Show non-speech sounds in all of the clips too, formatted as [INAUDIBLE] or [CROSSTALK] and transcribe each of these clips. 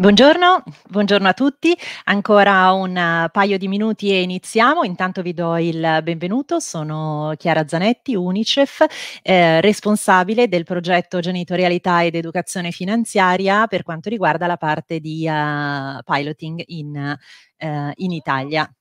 Buongiorno, buongiorno a tutti, ancora un uh, paio di minuti e iniziamo. Intanto vi do il benvenuto, sono Chiara Zanetti, Unicef, eh, responsabile del progetto Genitorialità ed Educazione Finanziaria per quanto riguarda la parte di uh, piloting in, uh, in Italia.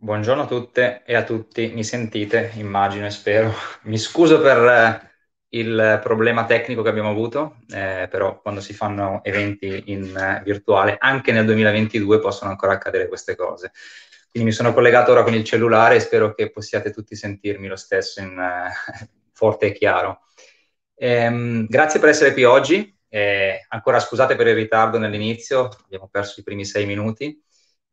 Buongiorno a tutte e a tutti, mi sentite, immagino e spero. Mi scuso per eh, il problema tecnico che abbiamo avuto, eh, però quando si fanno eventi in uh, virtuale, anche nel 2022 possono ancora accadere queste cose. Quindi mi sono collegato ora con il cellulare e spero che possiate tutti sentirmi lo stesso in, uh, forte e chiaro. Ehm, grazie per essere qui oggi, eh, ancora scusate per il ritardo nell'inizio, abbiamo perso i primi sei minuti.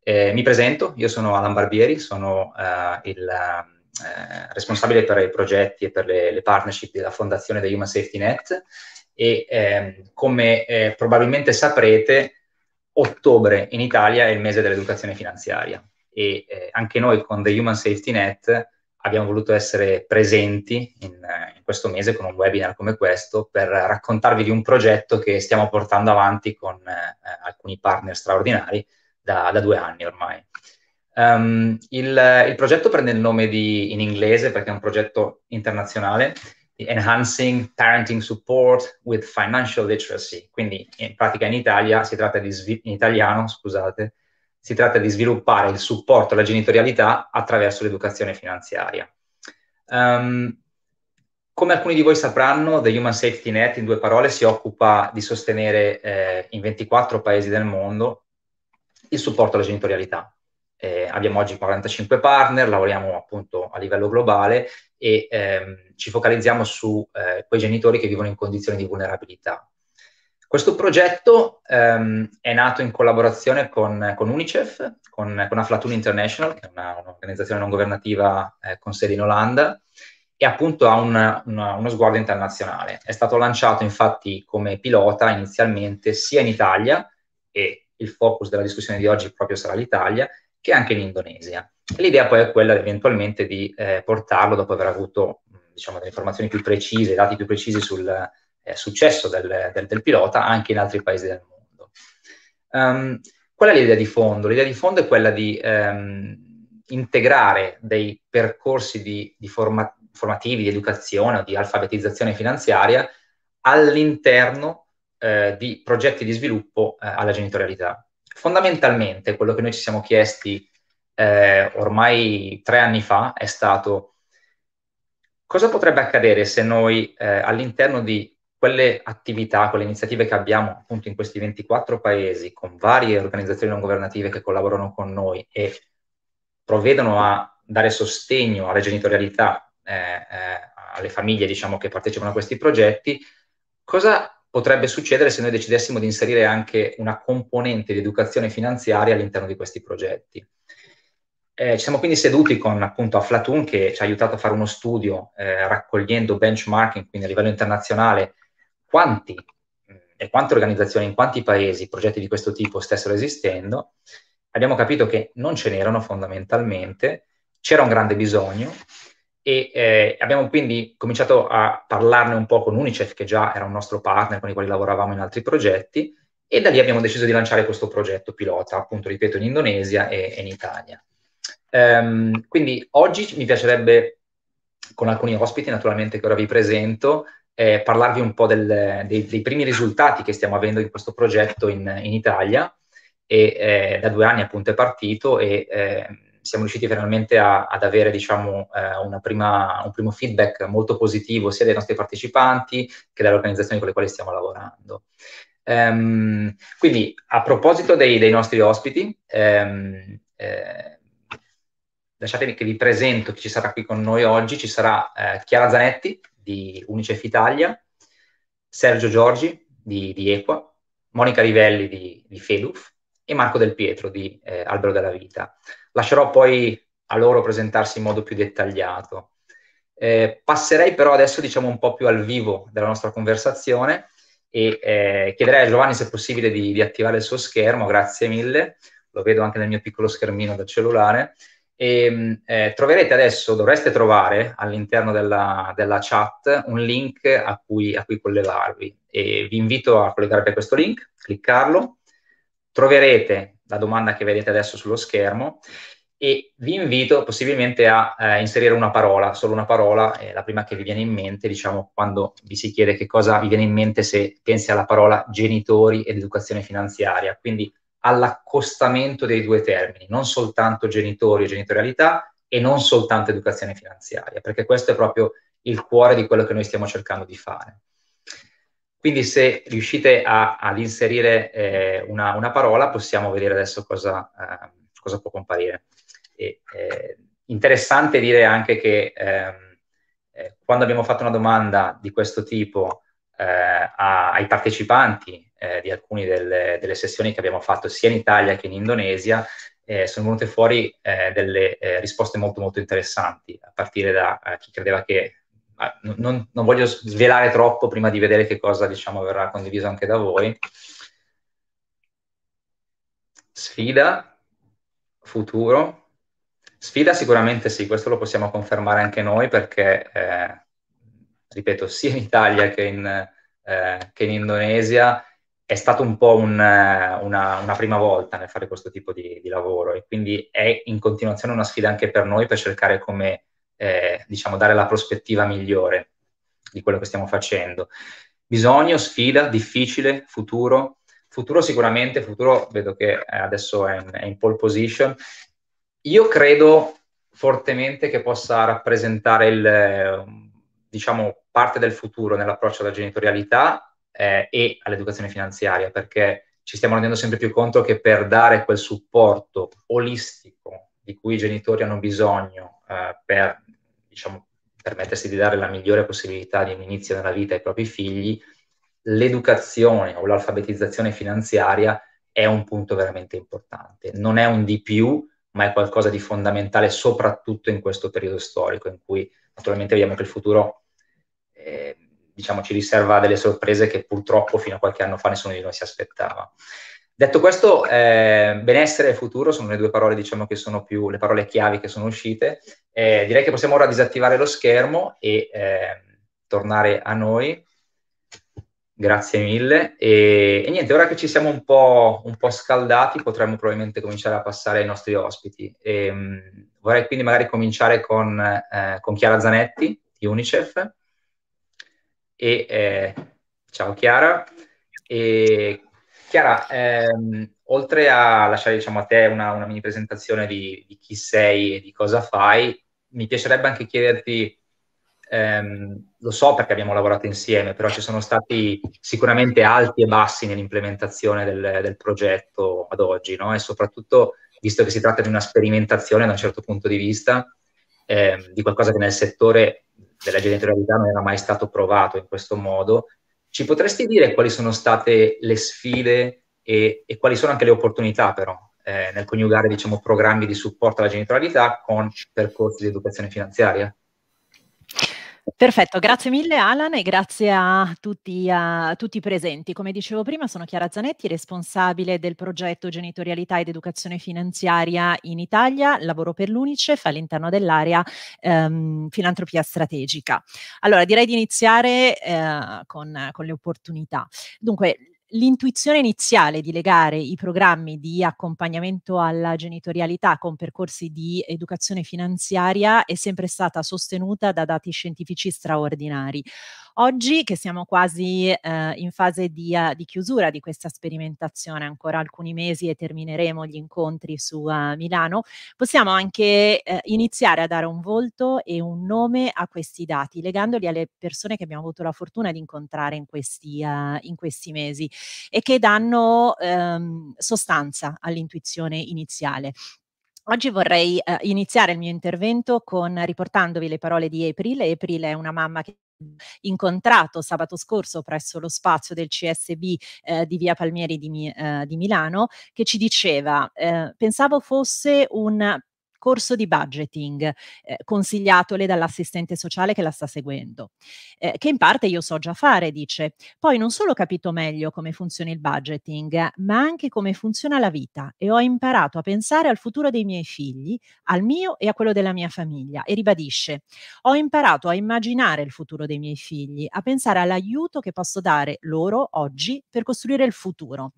Eh, mi presento, io sono Alan Barbieri, sono eh, il eh, responsabile per i progetti e per le, le, partnership della fondazione The Human Safety Net e ehm, come eh, probabilmente saprete, ottobre in Italia è il mese dell'educazione finanziaria e eh, anche noi con The Human Safety Net abbiamo voluto essere presenti in, in, questo mese con un webinar come questo per raccontarvi di un progetto che stiamo portando avanti con eh, alcuni partner straordinari da, da due anni ormai. Um, il, il, progetto prende il nome di, in inglese perché è un progetto internazionale Enhancing Parenting Support with Financial Literacy, quindi in pratica in Italia si tratta di, in italiano, scusate, si tratta di sviluppare il supporto alla genitorialità attraverso l'educazione finanziaria. Um, come alcuni di voi sapranno, The Human Safety Net, in due parole, si occupa di sostenere eh, in 24 paesi del mondo il supporto alla genitorialità. Eh, abbiamo oggi 45 partner, lavoriamo appunto a livello globale e ehm, ci focalizziamo su eh, quei genitori che vivono in condizioni di vulnerabilità. Questo progetto ehm, è nato in collaborazione con, con Unicef, con, con Aflatun International, che è una, un'organizzazione non governativa eh, con sede in Olanda, e appunto ha una, una, uno sguardo internazionale. È stato lanciato infatti come pilota inizialmente sia in Italia, e il focus della discussione di oggi proprio sarà l'Italia, che anche in Indonesia. L'idea poi è quella eventualmente di eh, portarlo dopo aver avuto diciamo, delle informazioni più precise, dati più precisi sul eh, successo del, del, del, pilota anche in altri paesi del mondo. Um, qual è l'idea di fondo? L'idea di fondo è quella di um, integrare dei percorsi di, di forma, formativi, di educazione o di alfabetizzazione finanziaria all'interno eh, di progetti di sviluppo eh, alla genitorialità. Fondamentalmente quello che noi ci siamo chiesti eh, ormai tre anni fa è stato cosa potrebbe accadere se noi eh, all'interno di quelle attività, quelle iniziative che abbiamo appunto in questi 24 paesi con varie organizzazioni non governative che collaborano con noi e provvedono a dare sostegno alla genitorialità, eh, eh, alle famiglie diciamo, che partecipano a questi progetti, cosa potrebbe succedere se noi decidessimo di inserire anche una componente di educazione finanziaria all'interno di questi progetti. Eh, ci siamo quindi seduti con appunto Aflatun che ci ha aiutato a fare uno studio eh, raccogliendo benchmarking, quindi a livello internazionale, quanti mh, e quante organizzazioni in quanti paesi progetti di questo tipo stessero esistendo. Abbiamo capito che non ce n'erano fondamentalmente, c'era un grande bisogno e eh, abbiamo quindi cominciato a parlarne un po' con Unicef, che già era un nostro partner con i quali lavoravamo in altri progetti, e da lì abbiamo deciso di lanciare questo progetto pilota, appunto, ripeto, in Indonesia e, e in Italia. Um, quindi oggi mi piacerebbe, con alcuni ospiti naturalmente che ora vi presento, eh, parlarvi un po' del, dei, dei, primi risultati che stiamo avendo in questo progetto in, in Italia. E, eh, da due anni appunto è partito e eh, siamo riusciti finalmente a, ad avere diciamo, eh, prima, un primo feedback molto positivo sia dai nostri partecipanti che dalle organizzazioni con le quali stiamo lavorando. Um, quindi a proposito dei, dei nostri ospiti, um, eh, lasciatemi che vi presento chi ci sarà qui con noi oggi. Ci sarà eh, Chiara Zanetti di Unicef Italia, Sergio Giorgi di, di Equa, Monica Rivelli di, di Feduf e Marco Del Pietro di eh, Albero della Vita. Lascerò poi a loro presentarsi in modo più dettagliato. Eh, passerei però adesso diciamo un po' più al vivo della nostra conversazione e eh, chiederei a Giovanni se è possibile di, di, attivare il suo schermo, grazie mille, lo vedo anche nel mio piccolo schermino da cellulare. E, mm, eh, troverete adesso, dovreste trovare all'interno della, della chat un link a cui, a cui, collegarvi e vi invito a collegarvi a questo link, cliccarlo, troverete la domanda che vedete adesso sullo schermo e vi invito possibilmente a eh, inserire una parola, solo una parola, eh, la prima che vi viene in mente, diciamo, quando vi si chiede che cosa vi viene in mente se pensi alla parola genitori ed educazione finanziaria, quindi all'accostamento dei due termini, non soltanto genitori e genitorialità e non soltanto educazione finanziaria, perché questo è proprio il cuore di quello che noi stiamo cercando di fare. Quindi se riuscite a, ad inserire eh, una, una, parola, possiamo vedere adesso cosa, eh, cosa può comparire. E, eh, interessante dire anche che ehm, eh, quando abbiamo fatto una domanda di questo tipo eh, a, ai partecipanti eh, di alcune delle, delle, sessioni che abbiamo fatto sia in Italia che in Indonesia, sono venute fuori delle risposte molto molto interessanti, a partire da chi credeva che non, non, voglio svelare troppo prima di vedere che cosa diciamo verrà condiviso anche da voi. Sfida, futuro, Sfida sicuramente sì, questo lo possiamo confermare anche noi perché, eh, ripeto, [LAUGHS] sia in Italia che in, eh, che in, Indonesia è stato un po' un, una, una, prima volta nel fare questo tipo di, di, lavoro e quindi è in continuazione una sfida anche per noi per cercare come, eh, diciamo, dare la prospettiva migliore di quello che stiamo facendo. Bisogno, sfida, difficile, futuro. Futuro sicuramente, futuro vedo che adesso è in, è in pole position io credo fortemente che possa rappresentare il, diciamo, parte del futuro nell'approccio alla genitorialità eh, e all'educazione finanziaria, perché ci stiamo rendendo sempre più conto che per dare quel supporto olistico di cui i genitori hanno bisogno eh, per, diciamo, permettersi di dare la migliore possibilità di un inizio nella vita ai propri figli, l'educazione o l'alfabetizzazione finanziaria è un punto veramente importante. Non è un di più, ma è qualcosa di fondamentale soprattutto in questo periodo storico in cui naturalmente vediamo che il futuro eh, diciamo, ci riserva delle sorprese che purtroppo fino a qualche anno fa nessuno di noi si aspettava. Detto questo, eh, benessere e futuro sono le due parole, diciamo, che sono più le parole chiavi che sono uscite. Eh, direi che possiamo ora disattivare lo schermo e eh, tornare a noi. Grazie mille. E, e, niente, ora che ci siamo un po', un po', scaldati, potremmo probabilmente cominciare a passare ai nostri ospiti. E, um, vorrei quindi magari cominciare con, eh, con, Chiara Zanetti di Unicef. E, eh, ciao Chiara. E, Chiara, ehm, oltre a lasciare diciamo, a te una, una mini presentazione di, di chi sei e di cosa fai, mi piacerebbe anche chiederti ehm, lo so perché abbiamo lavorato insieme, però ci sono stati sicuramente alti e bassi nell'implementazione del, del progetto ad oggi, no? E soprattutto, visto che si tratta di una sperimentazione da un certo punto di vista, ehm, di qualcosa che nel settore della genitorialità non era mai stato provato in questo modo, ci potresti dire quali sono state le sfide e, e quali sono anche le opportunità però eh, nel coniugare diciamo, programmi di supporto alla genitorialità con percorsi di educazione finanziaria? Perfetto, grazie mille Alan e grazie a tutti, a tutti, i presenti. Come dicevo prima, sono Chiara Zanetti, responsabile del progetto Genitorialità ed Educazione Finanziaria in Italia, lavoro per l'Unicef all'interno dell'area ehm, filantropia strategica. Allora, direi di iniziare eh, con, con le opportunità. Dunque, l'intuizione iniziale di legare i programmi di accompagnamento alla genitorialità con percorsi di educazione finanziaria è sempre stata sostenuta da dati scientifici straordinari. Oggi che siamo quasi eh, in fase di, uh, di, chiusura di questa sperimentazione, ancora alcuni mesi e termineremo gli incontri su uh, Milano, possiamo anche eh, iniziare a dare un volto e un nome a questi dati, legandoli alle persone che abbiamo avuto la fortuna di incontrare in questi, uh, in questi mesi e che danno ehm, sostanza all'intuizione iniziale. Oggi vorrei eh, iniziare il mio intervento con riportandovi le parole di April. April è una mamma che incontrato sabato scorso presso lo spazio del CSB eh, di Via Palmieri di, eh, di, Milano che ci diceva eh, pensavo fosse un corso di budgeting eh, consigliatole dall'assistente sociale che la sta seguendo, eh, che in parte io so già fare, dice. Poi non solo ho capito meglio come funziona il budgeting, ma anche come funziona la vita e ho imparato a pensare al futuro dei miei figli, al mio e a quello della mia famiglia. E ribadisce, ho imparato a immaginare il futuro dei miei figli, a pensare all'aiuto che posso dare loro oggi per costruire il futuro.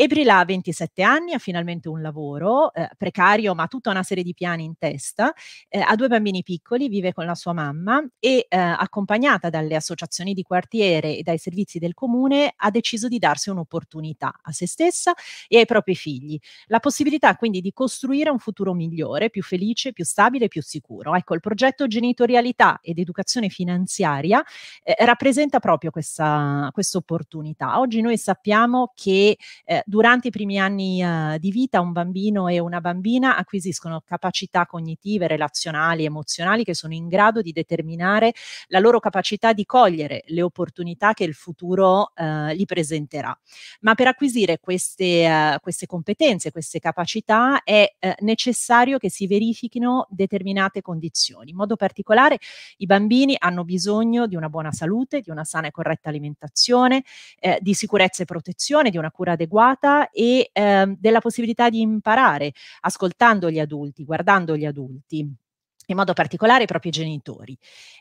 April ha 27 anni, ha finalmente un lavoro eh, precario, ma tutta una serie di piani in testa, eh, ha due bambini piccoli, vive con la sua mamma e eh, accompagnata dalle associazioni di quartiere e dai servizi del comune ha deciso di darsi un'opportunità a se stessa e ai propri figli, la possibilità quindi di costruire un futuro migliore, più felice, più stabile, più sicuro. Ecco, il progetto genitorialità ed educazione finanziaria eh, rappresenta proprio questa opportunità. Oggi noi sappiamo che eh, durante i primi anni uh, di vita un bambino e una bambina acquisiscono capacità cognitive, relazionali, emozionali che sono in grado di determinare la loro capacità di cogliere le opportunità che il futuro uh, gli presenterà. Ma per acquisire queste, uh, queste competenze, queste capacità è necessario che si verifichino determinate condizioni. In modo particolare i bambini hanno bisogno di una buona salute, di una sana e corretta alimentazione, eh, di sicurezza e protezione, di una cura adeguata adeguata e ehm, della possibilità di imparare ascoltando gli adulti, guardando gli adulti in modo particolare i propri genitori.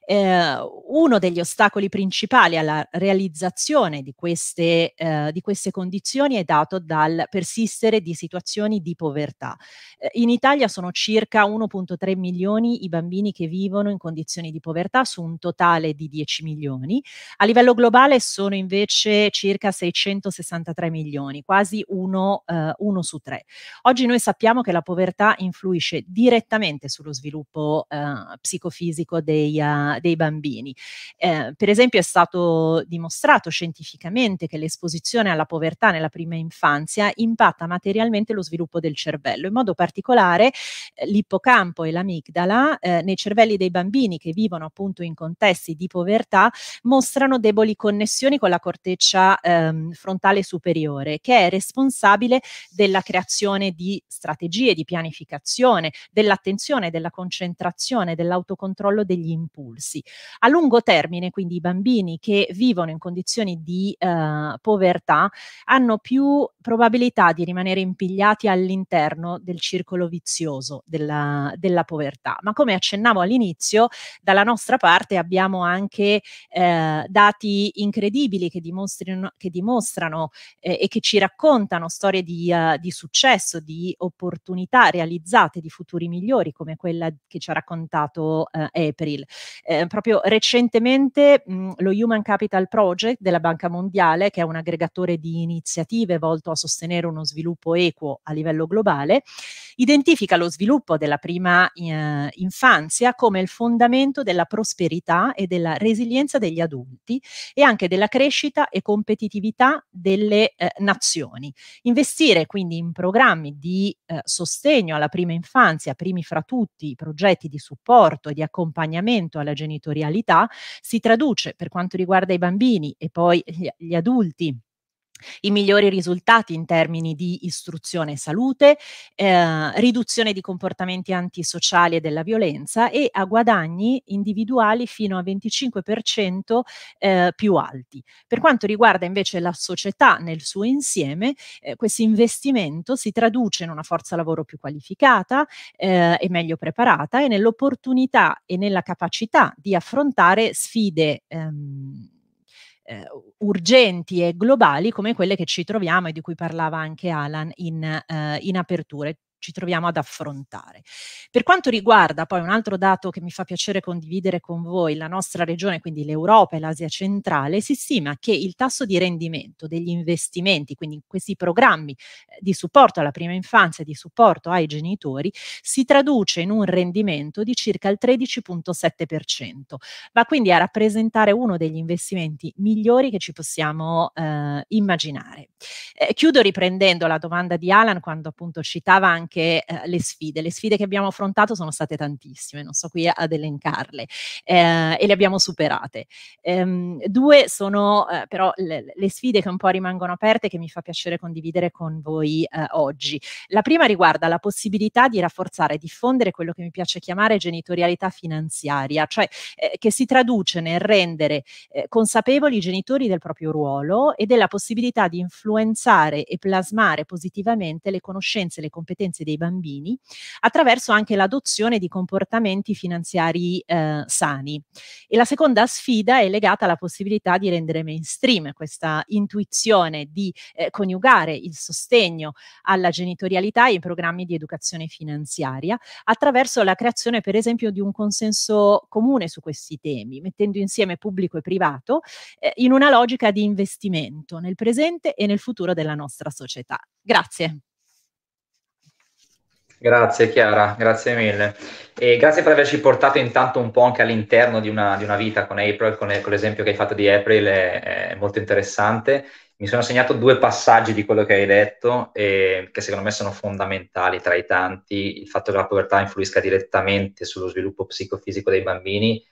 Eh, uno degli ostacoli principali alla realizzazione di queste, eh, di queste, condizioni è dato dal persistere di situazioni di povertà. Eh, in Italia sono circa 1.3 milioni i bambini che vivono in condizioni di povertà su un totale di 10 milioni. A livello globale sono invece circa 663 milioni, quasi uno, eh, uno su tre. Oggi noi sappiamo che la povertà influisce direttamente sullo sviluppo eh, psicofisico dei, uh, dei bambini. Eh, per esempio è stato dimostrato scientificamente che l'esposizione alla povertà nella prima infanzia impatta materialmente lo sviluppo del cervello, in modo particolare eh, l'ippocampo e l'amigdala eh, nei cervelli dei bambini che vivono appunto in contesti di povertà mostrano deboli connessioni con la corteccia ehm, frontale superiore che è responsabile della creazione di strategie di pianificazione, dell'attenzione, della concentrazione concentrazione, dell'autocontrollo degli impulsi. A lungo termine, quindi i bambini che vivono in condizioni di eh, povertà hanno più probabilità di rimanere impigliati all'interno del circolo vizioso della, della povertà. Ma come accennavo all'inizio, dalla nostra parte abbiamo anche eh, dati incredibili che dimostrano, che dimostrano eh, e che ci raccontano storie di, uh, di successo, di opportunità realizzate, di futuri migliori, come quella che ci ha raccontato eh, April. Eh, proprio recentemente mh, lo Human Capital Project della Banca Mondiale, che è un aggregatore di iniziative volto a sostenere uno sviluppo equo a livello globale, identifica lo sviluppo della prima eh, infanzia come il fondamento della prosperità e della resilienza degli adulti e anche della crescita e competitività delle eh, nazioni. Investire quindi in programmi di eh, sostegno alla prima infanzia, primi fra tutti i progetti di supporto e di accompagnamento alla genitorialità si traduce per quanto riguarda i bambini e poi gli, gli adulti i migliori risultati in termini di istruzione e salute, eh, riduzione di comportamenti antisociali e della violenza e a guadagni individuali fino a 25% eh, più alti. Per quanto riguarda invece la società nel suo insieme, eh, questo investimento si traduce in una forza lavoro più qualificata eh, e meglio preparata e nell'opportunità e nella capacità di affrontare sfide ehm, eh, urgenti e globali come quelle che ci troviamo e di cui parlava anche Alan in, eh, in apertura ci troviamo ad affrontare. Per quanto riguarda poi un altro dato che mi fa piacere condividere con voi, la nostra regione, quindi l'Europa e l'Asia centrale, si stima che il tasso di rendimento degli investimenti, quindi questi programmi eh, di supporto alla prima infanzia e di supporto ai genitori, si traduce in un rendimento di circa il 13.7%. Va quindi a rappresentare uno degli investimenti migliori che ci possiamo eh, immaginare. Eh, chiudo riprendendo la domanda di Alan quando appunto citava anche anche eh, le sfide. Le sfide che abbiamo affrontato sono state tantissime, non so qui ad elencarle, eh, e le abbiamo superate. Ehm, due sono eh, però le, le, sfide che un po' rimangono aperte che mi fa piacere condividere con voi eh, oggi. La prima riguarda la possibilità di rafforzare e diffondere quello che mi piace chiamare genitorialità finanziaria, cioè eh, che si traduce nel rendere eh, consapevoli i genitori del proprio ruolo e della possibilità di influenzare e plasmare positivamente le conoscenze e le competenze competenze dei bambini attraverso anche l'adozione di comportamenti finanziari eh, sani. E la seconda sfida è legata alla possibilità di rendere mainstream questa intuizione di eh, coniugare il sostegno alla genitorialità in programmi di educazione finanziaria attraverso la creazione per esempio di un consenso comune su questi temi, mettendo insieme pubblico e privato eh, in una logica di investimento nel presente e nel futuro della nostra società. Grazie. Grazie Chiara, grazie mille. E grazie per averci portato intanto un po' anche all'interno di una, di una vita con April, con, con, l'esempio che hai fatto di April, è, è, molto interessante. Mi sono segnato due passaggi di quello che hai detto, e, che secondo me sono fondamentali tra i tanti. Il fatto che la povertà influisca direttamente sullo sviluppo psicofisico dei bambini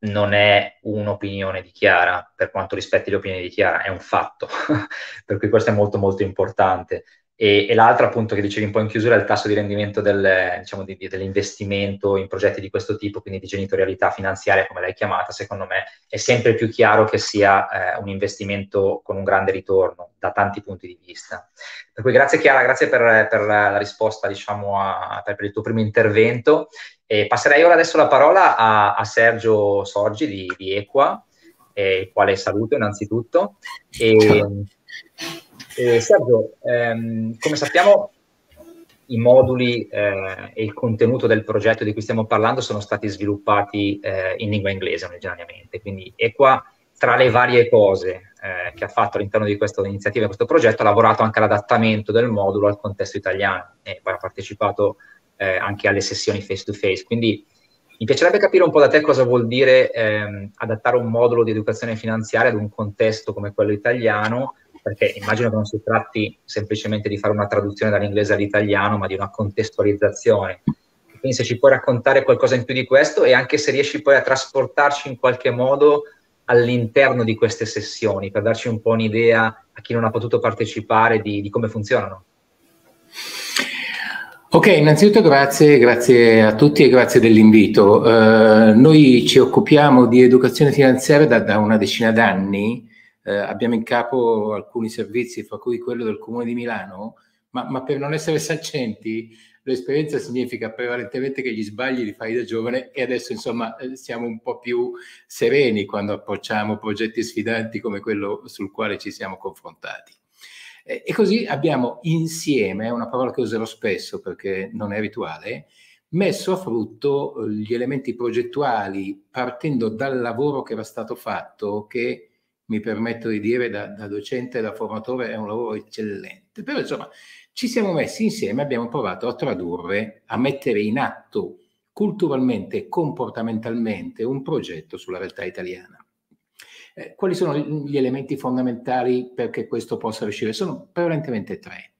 non è un'opinione di Chiara, per quanto rispetti le opinioni di Chiara, è un fatto. [LAUGHS] per cui questo è molto molto importante. E, e, l'altra appunto che dicevi un po' in chiusura è il tasso di rendimento del, diciamo, di, di, dell'investimento in progetti di questo tipo, quindi di genitorialità finanziaria come l'hai chiamata, secondo me è sempre più chiaro che sia eh, un investimento con un grande ritorno da tanti punti di vista. Per cui grazie Chiara, grazie per, per la risposta diciamo, a, per, il tuo primo intervento. E passerei ora adesso la parola a, a Sergio Sorgi di, di Equa, eh, quale saluto innanzitutto. E, eh, Sergio, ehm, come sappiamo i moduli eh, e il contenuto del progetto di cui stiamo parlando sono stati sviluppati eh, in lingua inglese originariamente, quindi e qua tra le varie cose eh, che ha fatto all'interno di questa iniziativa, di questo progetto, ha lavorato anche all'adattamento del modulo al contesto italiano e poi ha partecipato eh, anche alle sessioni face to face. Quindi mi piacerebbe capire un po' da te cosa vuol dire ehm, adattare un modulo di educazione finanziaria ad un contesto come quello italiano perché immagino che non si tratti semplicemente di fare una traduzione dall'inglese all'italiano, ma di una contestualizzazione. Quindi se ci puoi raccontare qualcosa in più di questo e anche se riesci poi a trasportarci in qualche modo all'interno di queste sessioni, per darci un po' un'idea a chi non ha potuto partecipare di, di come funzionano. Ok, innanzitutto grazie, grazie a tutti e grazie dell'invito. Uh, noi ci occupiamo di educazione finanziaria da, da una decina d'anni eh, abbiamo in capo alcuni servizi, fra cui quello del Comune di Milano, ma, ma per non essere saccenti, l'esperienza significa prevalentemente che gli sbagli li fai da giovane e adesso insomma eh, siamo un po' più sereni quando approcciamo progetti sfidanti come quello sul quale ci siamo confrontati. E così abbiamo insieme, è una parola che userò spesso perché non è rituale, messo a frutto eh, gli elementi progettuali partendo dal lavoro che era stato fatto che mi permetto di dire da, da docente e da formatore, è un lavoro eccellente. Però insomma ci siamo messi insieme, abbiamo provato a tradurre, a mettere in atto culturalmente e comportamentalmente un progetto sulla realtà italiana. Eh, quali sono gli elementi fondamentali perché questo possa riuscire? Sono prevalentemente tre.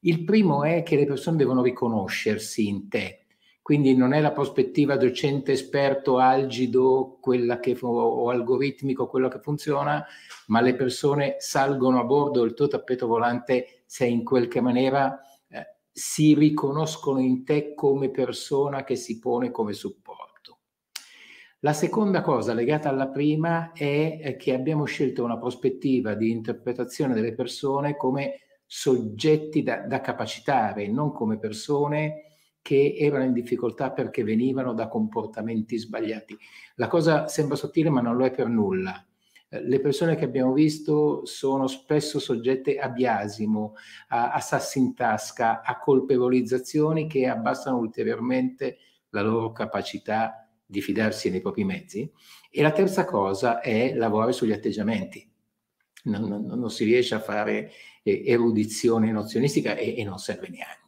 Il primo è che le persone devono riconoscersi in te, quindi non è la prospettiva docente esperto algido quella che, o algoritmico quello che funziona, ma le persone salgono a bordo del tuo tappeto volante se in qualche maniera eh, si riconoscono in te come persona che si pone come supporto. La seconda cosa legata alla prima è che abbiamo scelto una prospettiva di interpretazione delle persone come soggetti da, da capacitare, non come persone che erano in difficoltà perché venivano da comportamenti sbagliati. La cosa sembra sottile ma non lo è per nulla. le persone che abbiamo visto sono spesso soggette a biasimo, a, a sassi in tasca, a colpevolizzazioni che abbassano ulteriormente la loro capacità di fidarsi nei propri mezzi. E la terza cosa è lavorare sugli atteggiamenti. Non, non, non si riesce a fare eh, erudizione nozionistica e, e non serve neanche.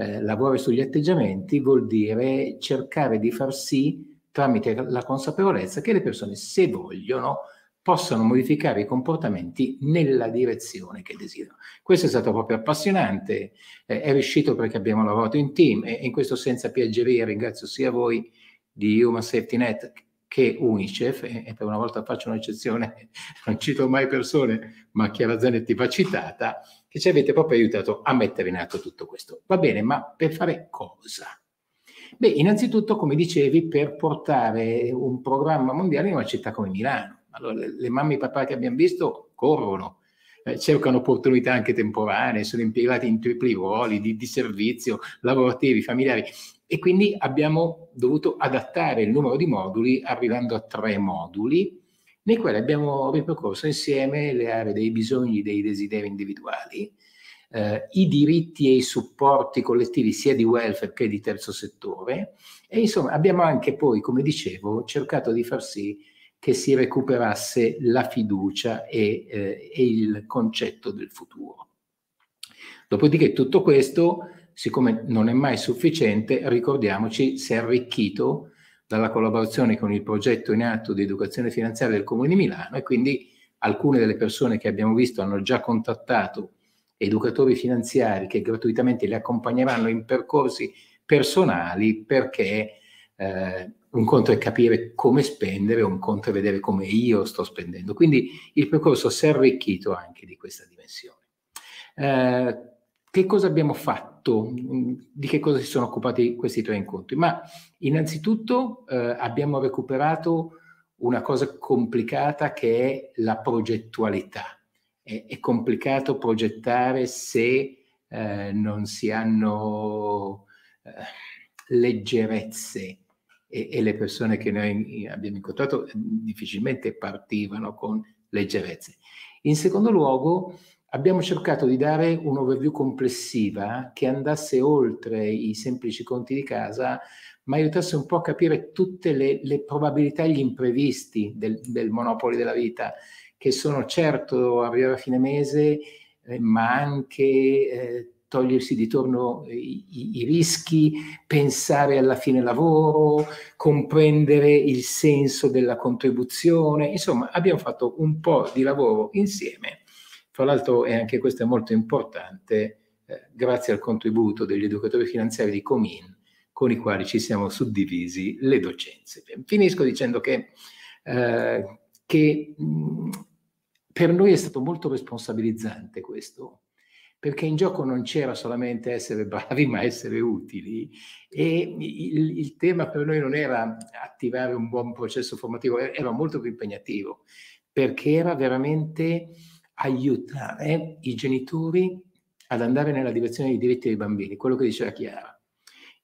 Eh, lavorare sugli atteggiamenti vuol dire cercare di far sì, tramite la consapevolezza, che le persone, se vogliono, possano modificare i comportamenti nella direzione che desiderano. Questo è stato proprio appassionante, eh, è riuscito perché abbiamo lavorato in team e in questo senza piaggeria ringrazio sia voi di Human Safety Net che Unicef, e, e per una volta faccio un'eccezione, [LAUGHS] non cito mai persone, ma Chiara Zanetti va citata, che ci avete proprio aiutato a mettere in atto tutto questo. Va bene, ma per fare cosa? Beh, innanzitutto, come dicevi, per portare un programma mondiale in una città come Milano allora, le, mamme e i papà che abbiamo visto corrono, eh, cercano opportunità anche temporanee, sono impiegati in tripli ruoli di, di servizio, lavorativi, familiari e quindi abbiamo dovuto adattare il numero di moduli arrivando a tre moduli nei quali abbiamo ripercorso insieme le aree dei bisogni, dei desideri individuali, eh, i diritti e i supporti collettivi sia di welfare che di terzo settore e insomma abbiamo anche poi, come dicevo, cercato di far sì che si recuperasse la fiducia e, eh, e il concetto del futuro. Dopodiché tutto questo, siccome non è mai sufficiente, ricordiamoci, si è arricchito dalla collaborazione con il progetto in atto di educazione finanziaria del Comune di Milano e quindi alcune delle persone che abbiamo visto hanno già contattato educatori finanziari che gratuitamente li accompagneranno in percorsi personali perché eh, un conto è capire come spendere, un conto è vedere come io sto spendendo. Quindi il percorso si è arricchito anche di questa dimensione. Eh, che cosa abbiamo fatto? Di che cosa si sono occupati questi tre incontri? Ma innanzitutto eh, abbiamo recuperato una cosa complicata che è la progettualità. È, è complicato progettare se eh, non si hanno eh, leggerezze e, e, le persone che noi abbiamo incontrato eh, difficilmente partivano con leggerezze. In secondo luogo, abbiamo cercato di dare un'overview complessiva che andasse oltre i semplici conti di casa, ma aiutasse un po' a capire tutte le, le probabilità e gli imprevisti del, del monopoli della vita, che sono certo arrivare a fine mese, eh, ma anche eh, togliersi di torno i, i, i, rischi, pensare alla fine lavoro, comprendere il senso della contribuzione. Insomma, abbiamo fatto un po' di lavoro insieme. Fra l'altro, e anche questo è molto importante, eh, grazie al contributo degli educatori finanziari di Comin, con i quali ci siamo suddivisi le docenze. Finisco dicendo che, eh, che mh, per noi è stato molto responsabilizzante questo, perché in gioco non c'era solamente essere bravi, [LAUGHS] ma essere utili. E il, il, tema per noi non era attivare un buon processo formativo, era molto più impegnativo, perché era veramente aiutare i genitori ad andare nella direzione dei diritti dei bambini, quello che diceva Chiara,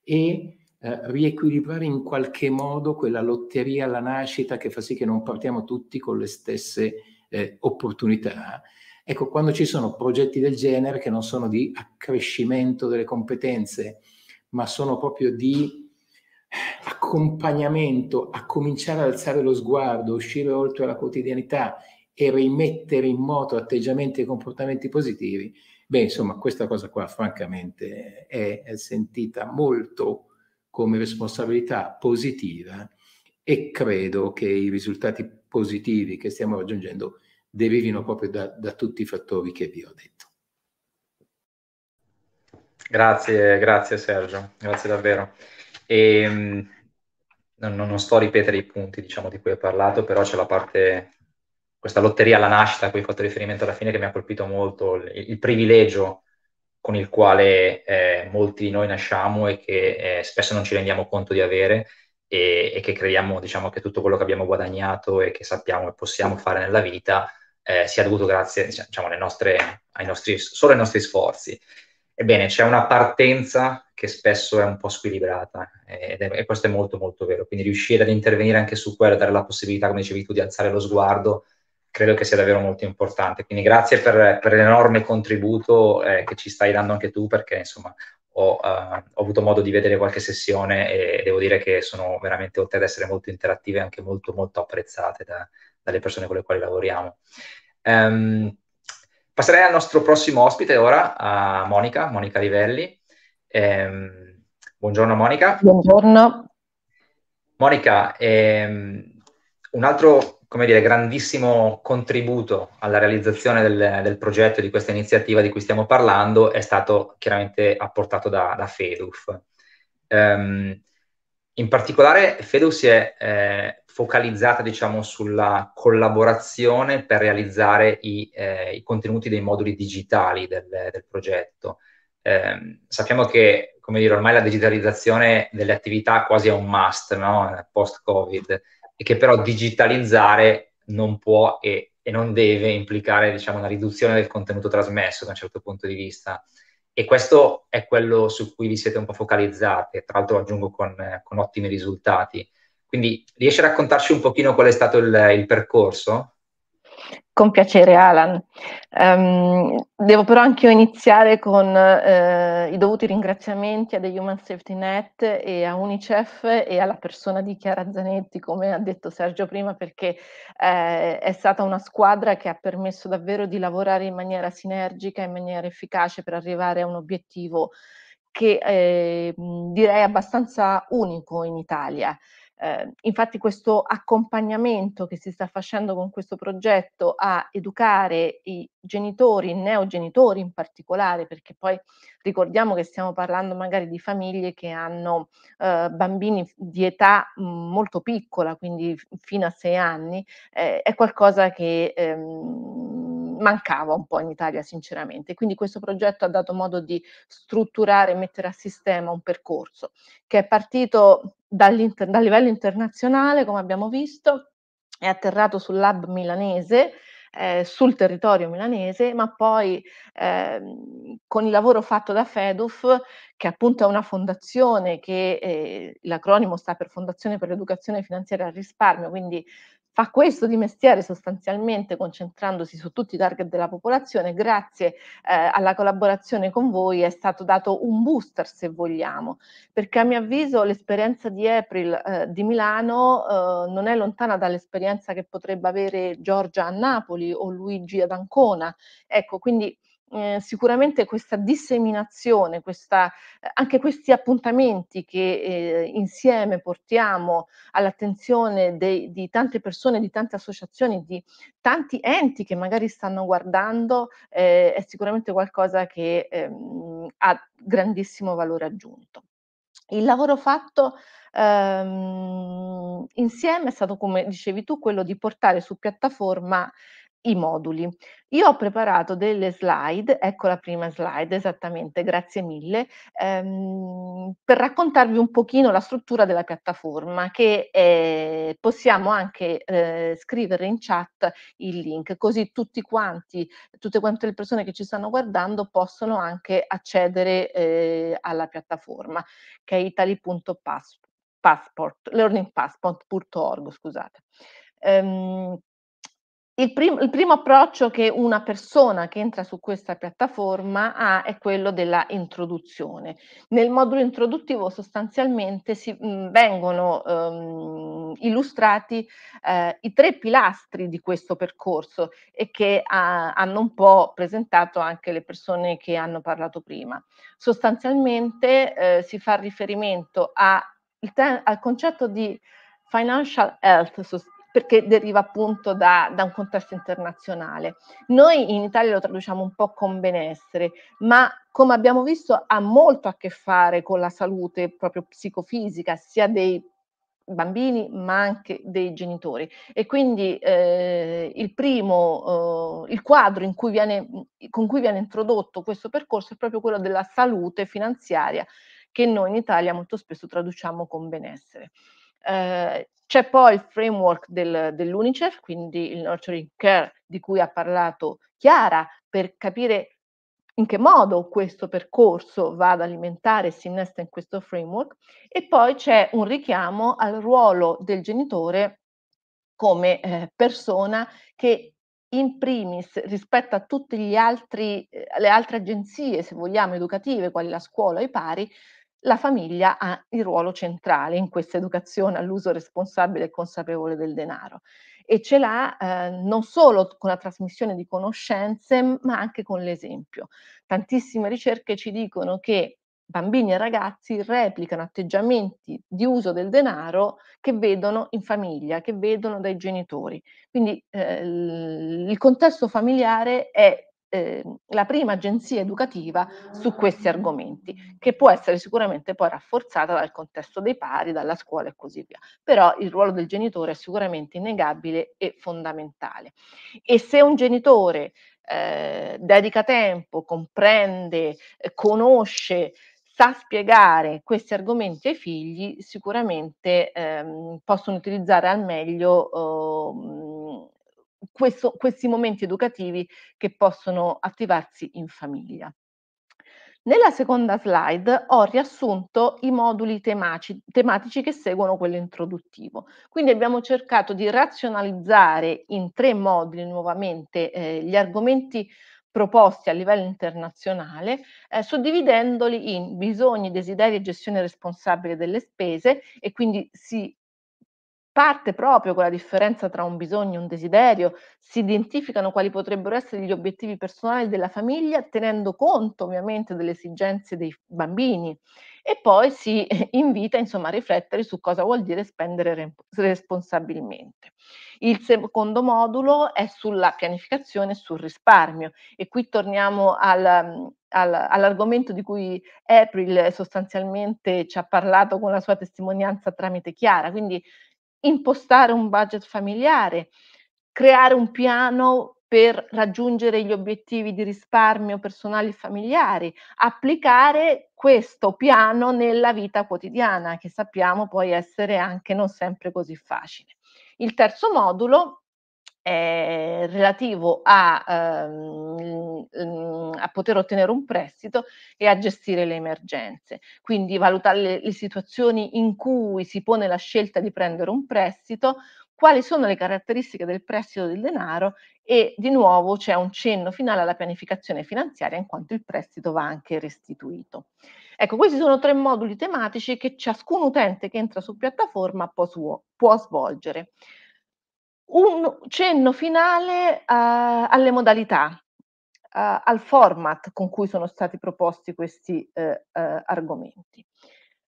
e eh, riequilibrare in qualche modo quella lotteria alla nascita che fa sì che non partiamo tutti con le stesse eh, opportunità, Ecco, quando ci sono progetti del genere che non sono di accrescimento delle competenze, ma sono proprio di accompagnamento, a cominciare ad alzare lo sguardo, uscire oltre la quotidianità e rimettere in moto atteggiamenti e comportamenti positivi, beh, insomma, questa cosa qua francamente è, è sentita molto come responsabilità positiva e credo che i risultati positivi che stiamo raggiungendo derivino proprio da, da tutti i fattori che vi ho detto. Grazie, grazie Sergio, grazie davvero. E, ehm, non, non, sto a ripetere i punti diciamo, di cui ho parlato, però c'è la parte, questa lotteria alla nascita a cui hai fatto riferimento alla fine che mi ha colpito molto, il, il privilegio con il quale eh, molti di noi nasciamo e che eh, spesso non ci rendiamo conto di avere e, e, che crediamo diciamo, che tutto quello che abbiamo guadagnato e che sappiamo e possiamo fare nella vita eh, sia dovuto grazie diciamo, nostre, ai nostri, solo ai nostri sforzi. Ebbene, c'è una partenza che spesso è un po' squilibrata ed è, e questo è molto molto vero, quindi riuscire ad intervenire anche su quello, dare la possibilità, come dicevi tu, di alzare lo sguardo credo che sia davvero molto importante. Quindi grazie per, per l'enorme contributo eh, che ci stai dando anche tu, perché insomma ho, uh, ho, avuto modo di vedere qualche sessione e devo dire che sono veramente, oltre ad essere molto interattive, anche molto, molto apprezzate da, dalle persone con le quali lavoriamo. Um, passerei al nostro prossimo ospite ora, a Monica, Monica Rivelli. Um, buongiorno Monica. Buongiorno. Monica, ehm, un altro come dire, grandissimo contributo alla realizzazione del, del, progetto di questa iniziativa di cui stiamo parlando è stato chiaramente apportato da, da FEDUF. Um, in particolare FEDUF si è eh, focalizzata diciamo, sulla collaborazione per realizzare i, eh, i, contenuti dei moduli digitali del, del progetto. Eh, sappiamo che come dire, ormai la digitalizzazione delle attività quasi è un must no? post-Covid e che però digitalizzare non può e, e non deve implicare diciamo, una riduzione del contenuto trasmesso da un certo punto di vista. E questo è quello su cui vi siete un po' focalizzati, tra l'altro aggiungo con, con ottimi risultati. Quindi riesci a raccontarci un pochino qual è stato il, il percorso? Con piacere Alan. Um, devo però anche io iniziare con uh, i dovuti ringraziamenti a The Human Safety Net e a Unicef e alla persona di Chiara Zanetti, come ha detto Sergio prima, perché eh, è stata una squadra che ha permesso davvero di lavorare in maniera sinergica, in maniera efficace per arrivare a un obiettivo che eh, direi abbastanza unico in Italia. Eh, infatti questo accompagnamento che si sta facendo con questo progetto a educare i genitori, i neogenitori in particolare, perché poi ricordiamo che stiamo parlando magari di famiglie che hanno eh, bambini di età mh, molto piccola, quindi fino a sei anni, eh, è qualcosa che ehm, mancava un po' in Italia sinceramente. Quindi questo progetto ha dato modo di strutturare e mettere a sistema un percorso che è partito dal livello internazionale, come abbiamo visto, è atterrato sul lab milanese, eh, sul territorio milanese, ma poi eh, con il lavoro fatto da FEDUF, che appunto è una fondazione che eh, l'acronimo sta per Fondazione per l'Educazione Finanziaria al Risparmio, quindi fa questo di mestiere sostanzialmente concentrandosi su tutti i target della popolazione, grazie eh, alla collaborazione con voi è stato dato un booster se vogliamo, perché a mio avviso l'esperienza di April eh, di Milano eh, non è lontana dall'esperienza che potrebbe avere Giorgia a Napoli o Luigi ad Ancona. Ecco, quindi eh, sicuramente questa disseminazione, questa, eh, anche questi appuntamenti che eh, insieme portiamo all'attenzione dei, di tante persone, di tante associazioni, di tanti enti che magari stanno guardando, eh, è sicuramente qualcosa che ehm, ha grandissimo valore aggiunto. Il lavoro fatto ehm, insieme è stato, come dicevi tu, quello di portare su piattaforma i moduli. Io ho preparato delle slide, ecco la prima slide esattamente, grazie mille, ehm, per raccontarvi un pochino la struttura della piattaforma che eh, possiamo anche eh, scrivere in chat il link, così tutti quanti, tutte quante le persone che ci stanno guardando possono anche accedere eh, alla piattaforma che è italy.passport, learningpassport.org, scusate. Um, il, prim- il, primo approccio che una persona che entra su questa piattaforma ha è quello della introduzione. Nel modulo introduttivo sostanzialmente si, mh, vengono um, illustrati eh, i tre pilastri di questo percorso e che ha, hanno un po' presentato anche le persone che hanno parlato prima. Sostanzialmente eh, si fa riferimento a, te- al concetto di financial health perché deriva appunto da, da, un contesto internazionale. Noi in Italia lo traduciamo un po' con benessere, ma come abbiamo visto ha molto a che fare con la salute proprio psicofisica, sia dei bambini ma anche dei genitori e quindi eh, il primo eh, il quadro cui viene, con cui viene introdotto questo percorso è proprio quello della salute finanziaria che noi in Italia molto spesso traduciamo con benessere. Eh, c'è poi il framework del, dell'UNICEF, quindi il nurturing care di cui ha parlato Chiara, per capire in che modo questo percorso va ad alimentare e si innesta in questo framework. E poi c'è un richiamo al ruolo del genitore come eh, persona che in primis rispetto a tutte eh, le altre agenzie, se vogliamo, educative, quali la scuola o i pari, la famiglia ha il ruolo centrale in questa educazione all'uso responsabile e consapevole del denaro e ce l'ha eh, non solo con la trasmissione di conoscenze, ma anche con l'esempio. Tantissime ricerche ci dicono che bambini e ragazzi replicano atteggiamenti di uso del denaro che vedono in famiglia, che vedono dai genitori. Quindi eh, il contesto familiare è eh, la prima agenzia educativa su questi argomenti, che può essere sicuramente poi rafforzata dal contesto dei pari, dalla scuola e così via. Però il ruolo del genitore è sicuramente innegabile e fondamentale. E se un genitore eh, dedica tempo, comprende, eh, conosce, sa spiegare questi argomenti ai figli, sicuramente ehm, possono utilizzare al meglio eh, questo, questi momenti educativi che possono attivarsi in famiglia. Nella seconda slide ho riassunto i moduli temaci, tematici che seguono quello introduttivo. Quindi abbiamo cercato di razionalizzare in tre moduli nuovamente eh, gli argomenti proposti a livello internazionale, eh, suddividendoli in bisogni, desideri e gestione responsabile delle spese e quindi si parte proprio con la differenza tra un bisogno e un desiderio, si identificano quali potrebbero essere gli obiettivi personali della famiglia, tenendo conto ovviamente delle esigenze dei bambini e poi si [LAUGHS] invita insomma a riflettere su cosa vuol dire spendere responsabilmente. Il secondo modulo è sulla pianificazione e sul risparmio e qui torniamo al, all'argomento di cui April sostanzialmente ci ha parlato con la sua testimonianza tramite Chiara, quindi impostare un budget familiare, creare un piano per raggiungere gli obiettivi di risparmio personali e familiari, applicare questo piano nella vita quotidiana, che sappiamo poi essere anche non sempre così facile. Il terzo modulo è relativo a, ehm, a, poter ottenere un prestito e a gestire le emergenze. Quindi valutare le, le situazioni in cui si pone la scelta di prendere un prestito, quali sono le caratteristiche del prestito del denaro e di nuovo c'è un cenno finale alla pianificazione finanziaria in quanto il prestito va anche restituito. Ecco, questi sono tre moduli tematici che ciascun utente che entra su piattaforma può, può svolgere. Un cenno finale, uhm, alle modalità, uhm, al format con cui sono stati proposti questi, uhm, uhm, argomenti.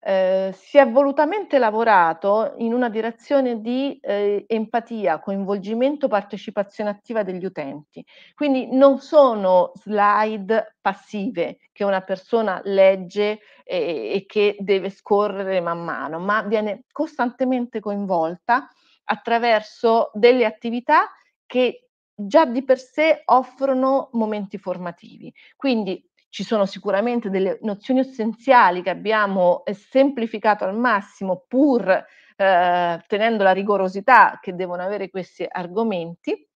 Ehm, si è volutamente lavorato in una direzione di, ehm, empatia, coinvolgimento, partecipazione attiva degli utenti. Quindi non sono slide passive che una persona legge e e che deve scorrere man mano, ma viene costantemente coinvolta attraverso delle attività che già di per sé offrono momenti formativi. Quindi ci sono sicuramente delle nozioni essenziali che abbiamo eh, semplificato al massimo pur eh, tenendo la rigorosità che devono avere questi argomenti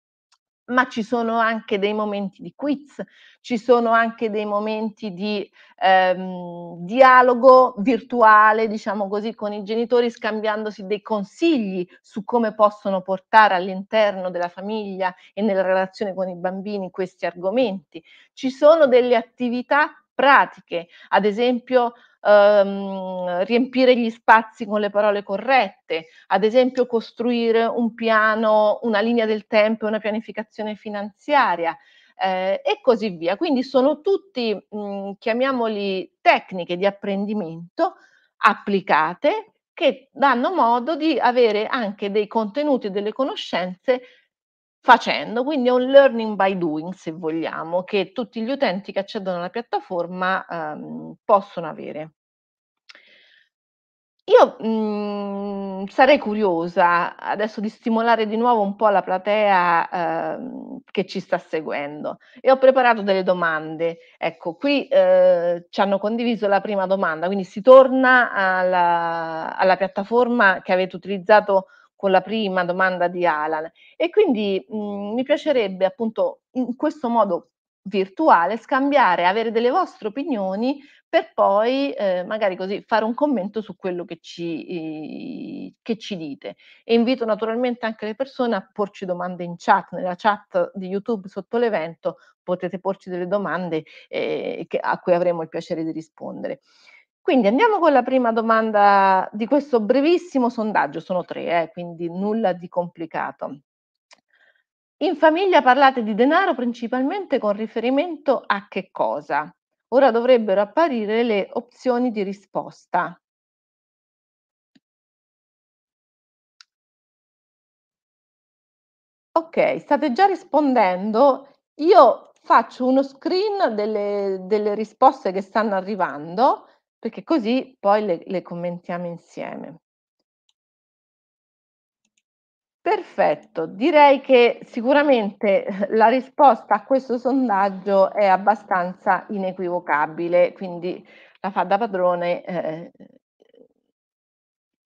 ma ci sono anche dei momenti di quiz, ci sono anche dei momenti di ehm, dialogo virtuale, diciamo così, con i genitori, scambiandosi dei consigli su come possono portare all'interno della famiglia e nella relazione con i bambini questi argomenti. Ci sono delle attività pratiche, ad esempio ehm, riempire gli spazi con le parole corrette, ad esempio costruire un piano, una linea del tempo una pianificazione finanziaria. Eh, e così via. Quindi sono tutti, mh, chiamiamoli tecniche di apprendimento applicate che danno modo di avere anche dei contenuti e delle conoscenze facendo, quindi è un learning by doing se vogliamo, che tutti gli utenti che accedono alla piattaforma ehm, possono avere. Io, mhmm, sarei curiosa adesso di stimolare di nuovo un po' la platea, ehm, che ci sta seguendo e ho preparato delle domande. Ecco, qui, ehm, ci hanno condiviso la prima domanda, quindi si torna alla alla piattaforma che avete utilizzato con la prima domanda di Alan e quindi, mhmm, mi piacerebbe appunto in questo modo virtuale, scambiare, avere delle vostre opinioni per poi eh, magari così fare un commento su quello che ci, eh, che ci dite. E invito naturalmente anche le persone a porci domande in chat, nella chat di YouTube sotto l'evento potete porci delle domande eh, che, a cui avremo il piacere di rispondere. Quindi andiamo con la prima domanda di questo brevissimo sondaggio, sono tre, eh, quindi nulla di complicato. In famiglia parlate di denaro principalmente con riferimento a che cosa? Ora dovrebbero apparire le opzioni di risposta. Ok, state già rispondendo. Io faccio uno screen delle, delle risposte che stanno arrivando perché così poi le, le commentiamo insieme. Perfetto, direi che sicuramente [LAUGHS] la risposta a questo sondaggio è abbastanza inequivocabile, quindi la fa da padrone eh,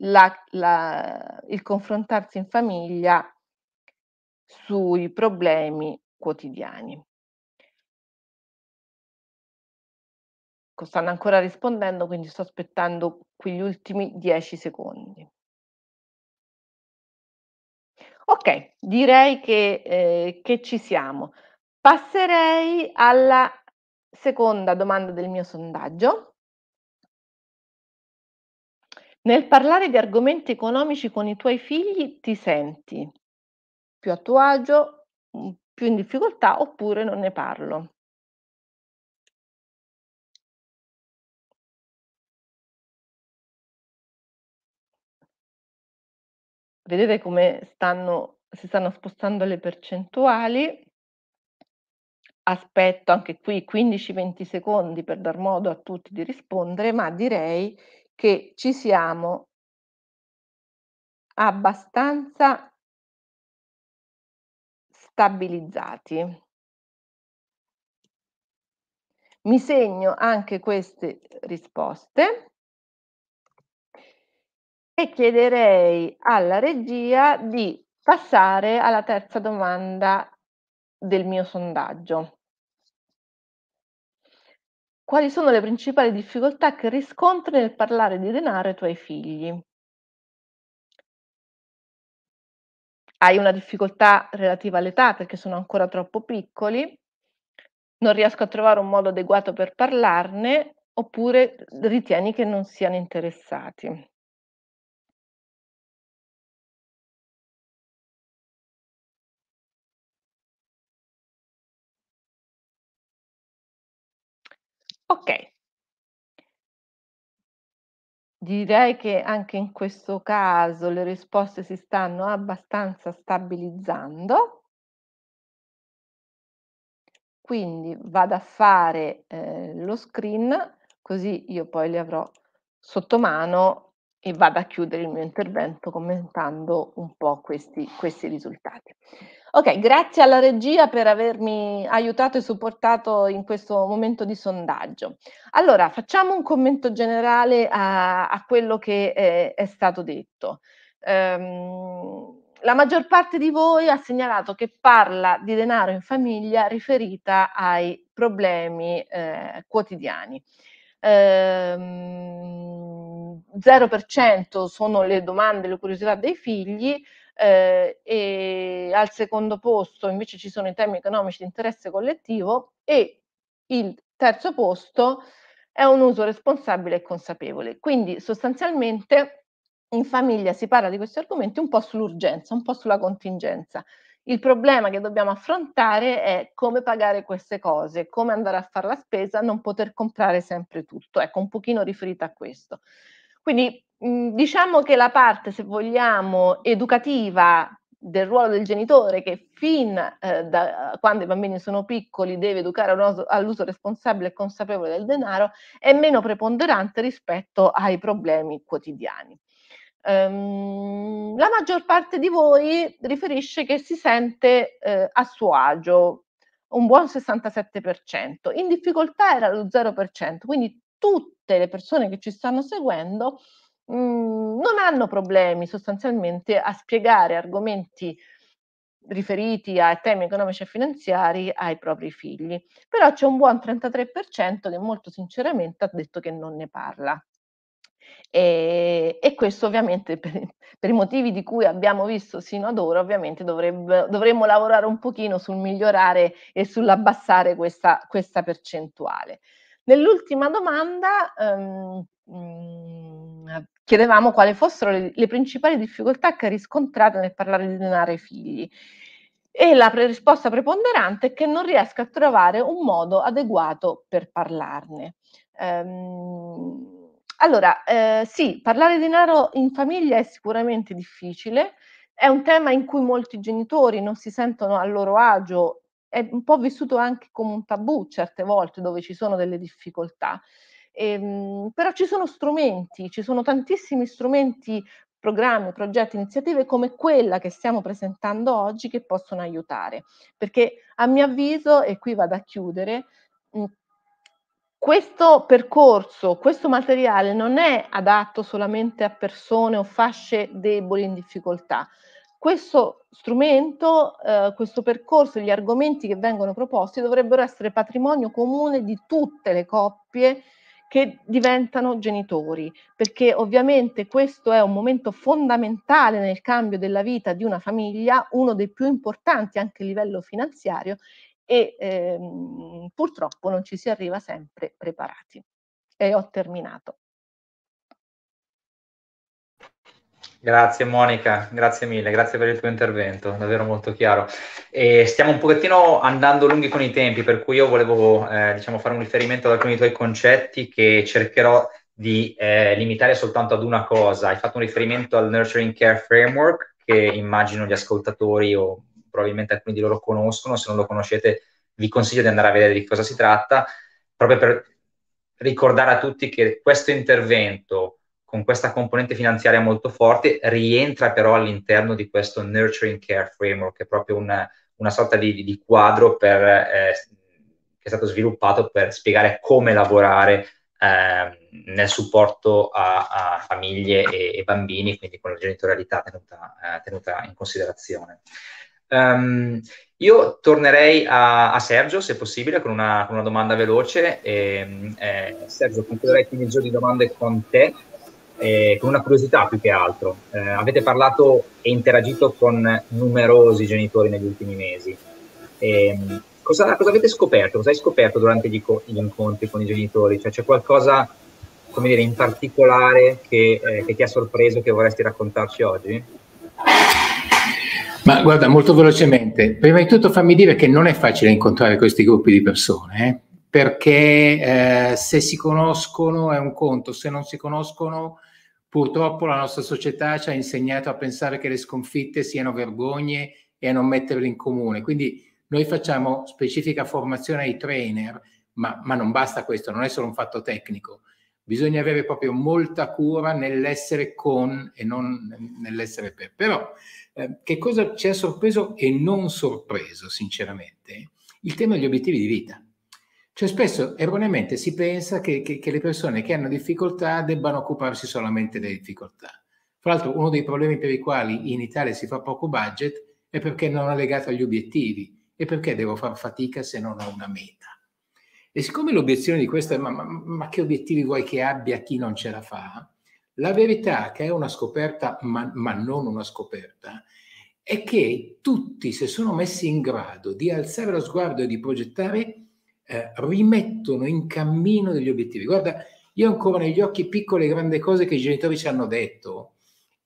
la, la, il confrontarsi in famiglia sui problemi quotidiani. Stanno ancora rispondendo, quindi sto aspettando qui gli ultimi 10 secondi. Ok, direi che, eh, che ci siamo. Passerei alla seconda domanda del mio sondaggio. Nel parlare di argomenti economici con i tuoi figli ti senti più a tuo agio, mm, più in difficoltà oppure non ne parlo? Vedete come stanno, si stanno spostando le percentuali. Aspetto anche qui 15-20 secondi per dar modo a tutti di rispondere, ma direi che ci siamo abbastanza stabilizzati. Mi segno anche queste risposte e chiederei alla regia di passare alla terza domanda del mio sondaggio. Quali sono le principali difficoltà che riscontri nel parlare di denaro ai tuoi figli? Hai una difficoltà relativa all'età perché sono ancora troppo piccoli? Non riesco a trovare un modo adeguato per parlarne oppure ritieni che non siano interessati? Ok. Direi che anche in questo caso le risposte si stanno abbastanza stabilizzando. Quindi vado a fare eh, lo screen, così io poi le avrò sotto mano e vado a chiudere il mio intervento commentando un po' questi, questi risultati. Ok, grazie alla regia per avermi aiutato e supportato in questo momento di sondaggio. Allora, facciamo un commento generale a, a quello che è, è stato detto. Um, la maggior parte di voi ha segnalato che parla di denaro in famiglia riferita ai problemi eh, quotidiani. Ehm, 0% sono le domande, le curiosità dei figli, eh, e al secondo posto invece ci sono i temi economici di interesse collettivo e il terzo posto è un uso responsabile e consapevole. Quindi sostanzialmente in famiglia si parla di questi argomenti un po' sull'urgenza, un po' sulla contingenza. Il problema che dobbiamo affrontare è come pagare queste cose, come andare a fare la spesa, non poter comprare sempre tutto. Ecco, un pochino riferita a questo. Quindi Mhmm, diciamo che la parte, se vogliamo, educativa del ruolo del genitore che fin eh, da quando i bambini sono piccoli deve educare all'uso responsabile e consapevole del denaro è meno preponderante rispetto ai problemi quotidiani. Um, la maggior parte di voi riferisce che si sente eh, a suo agio, un buon 67%, in difficoltà era lo 0%, quindi tutte le persone che ci stanno seguendo Mhmm, non hanno problemi sostanzialmente a spiegare argomenti riferiti a temi economici e finanziari ai propri figli. Però c'è un buon 33% che molto sinceramente ha detto che non ne parla. E, e questo ovviamente per, per, i motivi di cui abbiamo visto sino ad ora, ovviamente dovrebbe, dovremmo lavorare un pochino sul migliorare e sull'abbassare questa, questa percentuale. Nell'ultima domanda um, um, chiedevamo quali fossero le, le, principali difficoltà che riscontrate nel parlare di denaro ai figli. E la pre- risposta preponderante è che non riesco a trovare un modo adeguato per parlarne. Um, allora, eh, sì, parlare di denaro in famiglia è sicuramente difficile, è un tema in cui molti genitori non si sentono a loro agio, è un po' vissuto anche come un tabù certe volte dove ci sono delle difficoltà. Ehm, però ci sono strumenti, ci sono tantissimi strumenti, programmi, progetti, iniziative come quella che stiamo presentando oggi che possono aiutare. Perché a mio avviso, e qui vado a chiudere, questo percorso, questo materiale non è adatto solamente a persone o fasce deboli in difficoltà. Questo strumento, eh, questo percorso, gli argomenti che vengono proposti dovrebbero essere patrimonio comune di tutte le coppie che diventano genitori, perché ovviamente questo è un momento fondamentale nel cambio della vita di una famiglia, uno dei più importanti anche a livello finanziario e ehm, purtroppo non ci si arriva sempre preparati. E ho terminato. Grazie Monica, grazie mille, grazie per il tuo intervento, davvero molto chiaro. E stiamo un pochettino andando lunghi con i tempi, per cui io volevo eh, diciamo, fare un riferimento ad alcuni tuoi concetti che cercherò di eh, limitare soltanto ad una cosa. Hai fatto un riferimento al Nurturing Care Framework, che immagino gli ascoltatori o probabilmente alcuni di loro conoscono, se non lo conoscete vi consiglio di andare a vedere di cosa si tratta, proprio per ricordare a tutti che questo intervento con questa componente finanziaria molto forte rientra però all'interno di questo Nurturing Care Framework, che è proprio una, una sorta di, di quadro per, eh, che è stato sviluppato per spiegare come lavorare eh, nel supporto a, a famiglie e, e, bambini, quindi con la genitorialità tenuta, eh, tenuta in considerazione. Um, io tornerei a, a, Sergio, se possibile, con una, con una domanda veloce. E, eh, Sergio, concluderei quindi il giro di domande con te, eh, con una curiosità più che altro. Eh, avete parlato e interagito con numerosi genitori negli ultimi mesi. Ehm, cosa, cosa, avete scoperto? Cosa hai scoperto durante gli, gli, incontri con i genitori? Cioè, c'è qualcosa, come dire, in particolare che, eh, che ti ha sorpreso che vorresti raccontarci oggi? Ma guarda, molto velocemente, prima di tutto fammi dire che non è facile incontrare questi gruppi di persone, eh? perché eh, se si conoscono è un conto, se non si conoscono purtroppo la nostra società ci ha insegnato a pensare che le sconfitte siano vergogne e a non metterle in comune. Quindi noi facciamo specifica formazione ai trainer, ma, ma non basta questo, non è solo un fatto tecnico. Bisogna avere proprio molta cura nell'essere con e non nell'essere per. Però eh, che cosa ci ha sorpreso e non sorpreso, sinceramente? Il tema degli obiettivi di vita. Cioè spesso erroneamente si pensa che, che, che le persone che hanno difficoltà debbano occuparsi solamente delle difficoltà. Fra l'altro uno dei problemi per i quali in Italia si fa poco budget è perché non è legato agli obiettivi e perché devo far fatica se non ho una meta. E siccome l'obiezione di questo è ma, ma, ma che obiettivi vuoi che abbia chi non ce la fa? La verità, che è una scoperta, ma, ma non una scoperta, è che tutti, se sono messi in grado di alzare lo sguardo e di progettare, eh, rimettono in cammino degli obiettivi. Guarda, io ancora negli occhi piccole e grandi cose che i genitori ci hanno detto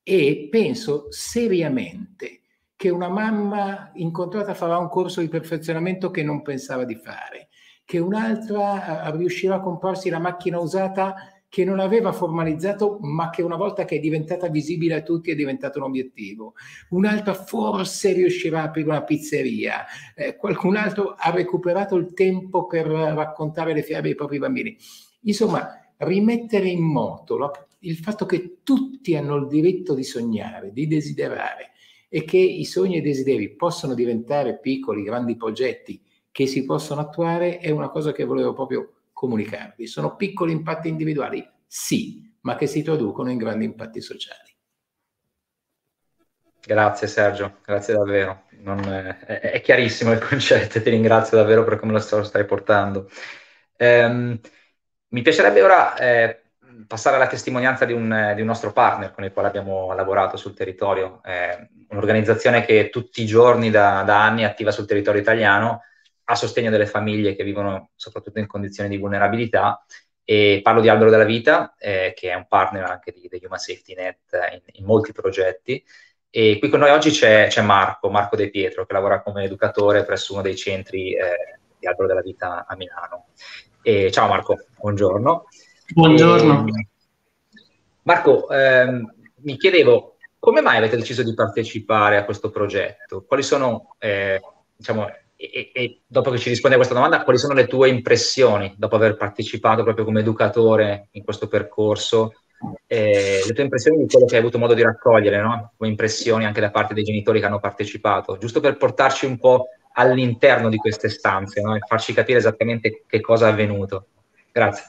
e penso seriamente che una mamma incontrata farà un corso di perfezionamento che non pensava di fare, che un'altra eh, riuscirà a comprarsi la macchina usata che non aveva formalizzato, ma che una volta che è diventata visibile a tutti è diventato un obiettivo. Un'altra forse riuscirà a aprire una pizzeria, eh, qualcun altro ha recuperato il tempo per raccontare le fiabe ai propri bambini. Insomma, rimettere in moto la, il fatto che tutti hanno il diritto di sognare, di desiderare e che i sogni e i desideri possono diventare piccoli, grandi progetti che si possono attuare è una cosa che volevo proprio comunicarvi. Sono piccoli impatti individuali? Sì, ma che si traducono in grandi impatti sociali. Grazie Sergio, grazie davvero. È, è, chiarissimo il concetto e ti ringrazio davvero per come lo stai portando. Um, mi piacerebbe ora eh, passare alla testimonianza di un, di un, nostro partner con il quale abbiamo lavorato sul territorio, eh, un'organizzazione che tutti i giorni da, da, anni è attiva sul territorio italiano a sostegno delle famiglie che vivono soprattutto in condizioni di vulnerabilità e parlo di Albero della Vita, eh, che è un partner anche di, di Human Safety Net in, in, molti progetti. E qui con noi oggi c'è, c'è, Marco, Marco De Pietro, che lavora come educatore presso uno dei centri eh, di Albero della Vita a Milano. E, ciao Marco, buongiorno. Buongiorno. E, Marco, ehm, mi chiedevo come mai avete deciso di partecipare a questo progetto? Quali sono, eh, diciamo, e, e, dopo che ci rispondi a questa domanda, quali sono le tue impressioni dopo aver partecipato proprio come educatore in questo percorso? Eh, le tue impressioni di quello che hai avuto modo di raccogliere, no? come impressioni anche da parte dei genitori che hanno partecipato, giusto per portarci un po' all'interno di queste stanze no? e farci capire esattamente che cosa è avvenuto. Grazie.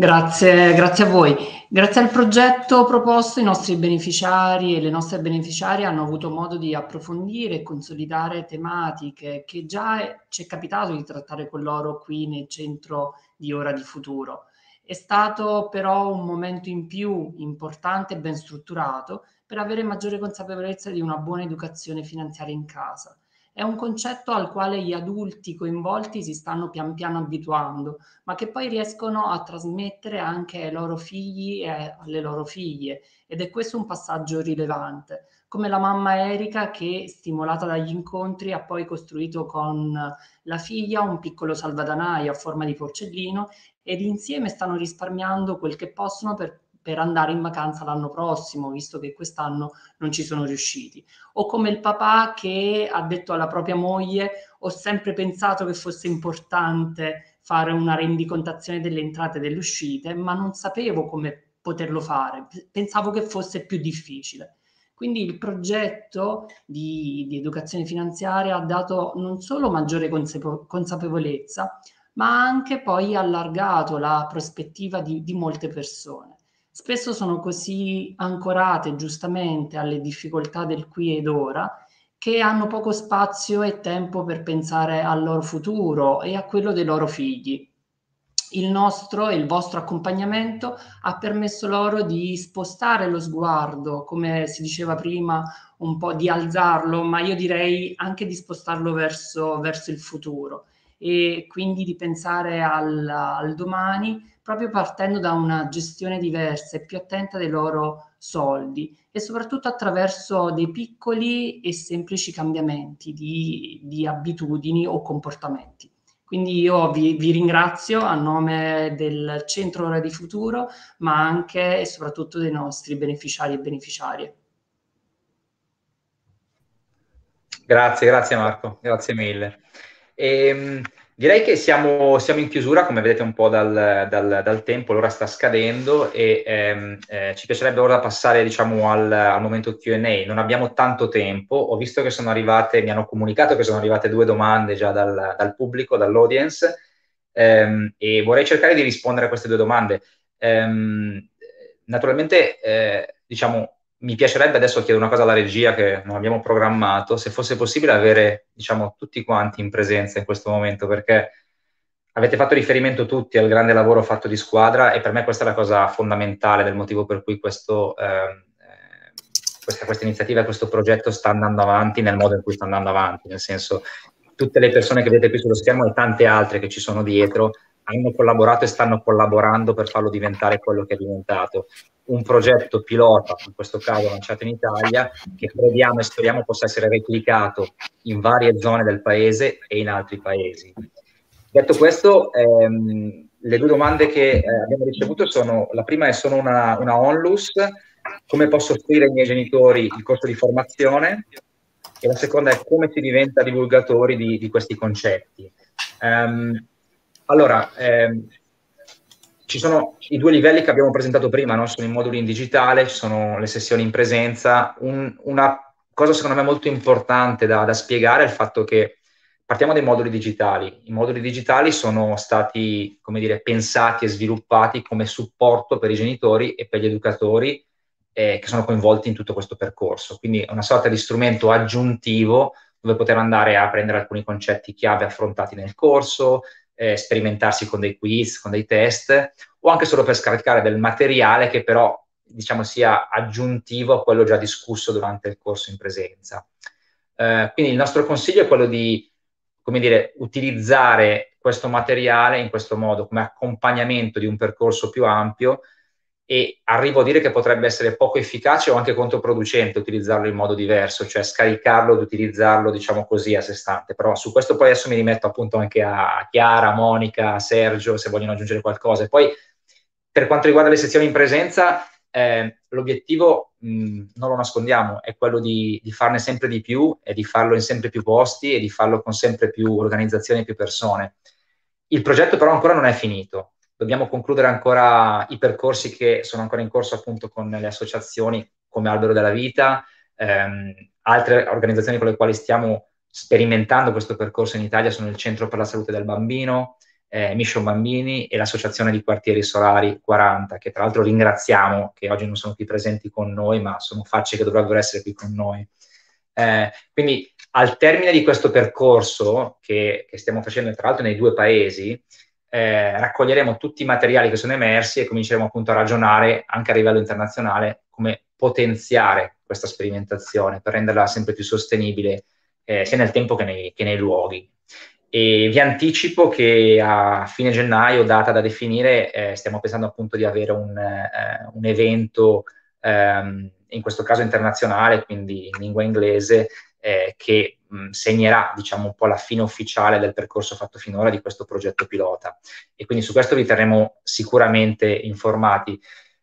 Grazie, grazie a voi. Grazie al progetto proposto i nostri beneficiari e le nostre beneficiarie hanno avuto modo di approfondire e consolidare tematiche che già ci è capitato di trattare con loro qui nel centro di Ora di Futuro. È stato però un momento in più importante e ben strutturato per avere maggiore consapevolezza di una buona educazione finanziaria in casa è un concetto al quale gli adulti coinvolti si stanno pian piano abituando, ma che poi riescono a trasmettere anche ai loro figli e alle loro figlie. Ed è questo un passaggio rilevante. Come la mamma Erika che, stimolata dagli incontri, ha poi costruito con la figlia un piccolo salvadanaio a forma di porcellino ed insieme stanno risparmiando quel che possono per per andare in vacanza l'anno prossimo, visto che quest'anno non ci sono riusciti. O come il papà che ha detto alla propria moglie ho sempre pensato che fosse importante fare una rendicontazione delle entrate e delle uscite, ma non sapevo come poterlo fare, pensavo che fosse più difficile. Quindi il progetto di, di educazione finanziaria ha dato non solo maggiore consapevo- consapevolezza, ma anche poi allargato la prospettiva di, di molte persone spesso sono così ancorate giustamente alle difficoltà del qui ed ora che hanno poco spazio e tempo per pensare al loro futuro e a quello dei loro figli. Il nostro e il vostro accompagnamento ha permesso loro di spostare lo sguardo, come si diceva prima, un po' di alzarlo, ma io direi anche di spostarlo verso, verso il futuro e quindi di pensare al, al domani proprio partendo da una gestione diversa e più attenta dei loro soldi e soprattutto attraverso dei piccoli e semplici cambiamenti di, di abitudini o comportamenti. Quindi io vi, vi, ringrazio a nome del Centro Ora di Futuro, ma anche e soprattutto dei nostri beneficiari e beneficiarie. Grazie, grazie Marco, grazie mille. E, ehm, direi che siamo, siamo, in chiusura, come vedete un po' dal, dal, dal tempo, l'ora sta scadendo e ehm, eh, ci piacerebbe ora passare diciamo, al, al, momento QA. Non abbiamo tanto tempo, ho visto che sono arrivate, mi hanno comunicato che sono arrivate due domande già dal, dal pubblico, dall'audience, ehm, e vorrei cercare di rispondere a queste due domande. Ehm, naturalmente, eh, diciamo, mi piacerebbe adesso chiedere una cosa alla regia che non abbiamo programmato, se fosse possibile avere diciamo, tutti quanti in presenza in questo momento, perché avete fatto riferimento tutti al grande lavoro fatto di squadra e per me questa è la cosa fondamentale del motivo per cui questo, eh, questa, questa iniziativa, questo progetto sta andando avanti nel modo in cui sta andando avanti, nel senso tutte le persone che vedete qui sullo schermo e tante altre che ci sono dietro hanno collaborato e stanno collaborando per farlo diventare quello che è diventato un progetto pilota, in questo caso lanciato in Italia, che crediamo e speriamo possa essere replicato in varie zone del paese e in altri paesi. Detto questo, ehm, le due domande che eh, abbiamo ricevuto sono, la prima è sono una, una onlus, come posso offrire ai miei genitori il corso di formazione? E la seconda è come si diventa divulgatori di, di questi concetti. Um, allora, ehm, ci sono i due livelli che abbiamo presentato prima, no? sono i moduli in digitale, ci sono le sessioni in presenza. Un, una cosa secondo me molto importante da, da, spiegare è il fatto che partiamo dai moduli digitali. I moduli digitali sono stati, come dire, pensati e sviluppati come supporto per i genitori e per gli educatori eh, che sono coinvolti in tutto questo percorso. Quindi è una sorta di strumento aggiuntivo dove poter andare a prendere alcuni concetti chiave affrontati nel corso, eh, sperimentarsi con dei quiz, con dei test, o anche solo per scaricare del materiale che però diciamo sia aggiuntivo a quello già discusso durante il corso in presenza. Eh, quindi il nostro consiglio è quello di come dire, utilizzare questo materiale in questo modo come accompagnamento di un percorso più ampio e arrivo a dire che potrebbe essere poco efficace o anche controproducente utilizzarlo in modo diverso, cioè scaricarlo ed utilizzarlo, diciamo così, a sé stante. Però su questo poi adesso mi rimetto appunto anche a Chiara, Monica, Sergio, se vogliono aggiungere qualcosa. E poi per quanto riguarda le sezioni in presenza, eh, l'obiettivo, mh, non lo nascondiamo, è quello di, di, farne sempre di più e di farlo in sempre più posti e di farlo con sempre più organizzazioni e più persone. Il progetto però ancora non è finito dobbiamo concludere ancora i percorsi che sono ancora in corso appunto con le associazioni come Albero della Vita, ehm, altre organizzazioni con le quali stiamo sperimentando questo percorso in Italia sono il Centro per la Salute del Bambino, eh, Mission Bambini e l'Associazione di Quartieri Solari 40, che tra l'altro ringraziamo che oggi non sono qui presenti con noi, ma sono facce che dovrebbero essere qui con noi. Eh, quindi al termine di questo percorso che, che stiamo facendo tra l'altro nei due paesi, eh, raccoglieremo tutti i materiali che sono emersi e cominceremo appunto a ragionare anche a livello internazionale come potenziare questa sperimentazione per renderla sempre più sostenibile eh, sia nel tempo che nei, che nei, luoghi. E vi anticipo che a fine gennaio, data da definire, eh, stiamo pensando appunto di avere un, eh, un evento, ehm, in questo caso internazionale, quindi in lingua inglese, eh, che mh, segnerà diciamo un po' la fine ufficiale del percorso fatto finora di questo progetto pilota e quindi su questo vi terremo sicuramente informati.